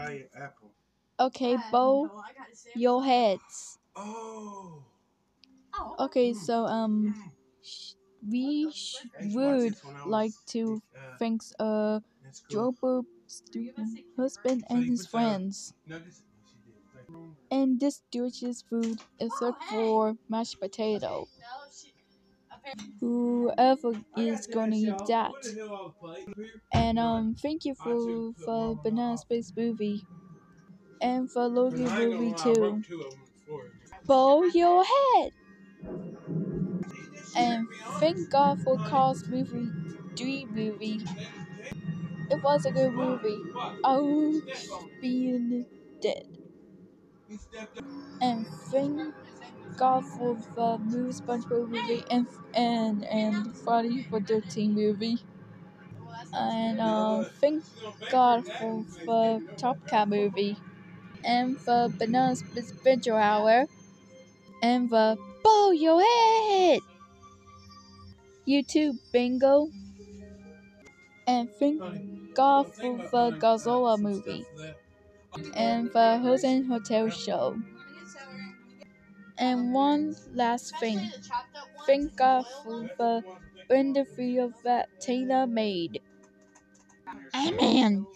Italian apple. Okay, I bow know, I gotta say, I'm your heads. Oh. Oh, Okay, so um, sh- we sh- frick? I used to watch would this when I like to uh, thank uh. Joe Boob's husband and his friends. Nuggets? She did. Thank you. And this delicious food except Oh, hey. for mashed potato. No, she. apparently- Whoever is gonna eat that. What the hell I was playing here? And um, thank you for for Banana. Space movie, and for Logan But I ain't gonna movie too. two of them before. Bow your head. And tricked me on. thank God for Cars movie, Dream movie. It was a good movie. I on. being dead. He stepped up. And thank God for the new SpongeBob movie and and and Friday for Thirteen movie. And uh, thank God for the Top Cat movie. And the Banana Adventure Hour. And the Bow Your Head! YouTube Bingo. And thank God for the Godzilla movie. And the Hosen Hotel show. And one last thing. think with the video that Tina made. Amen.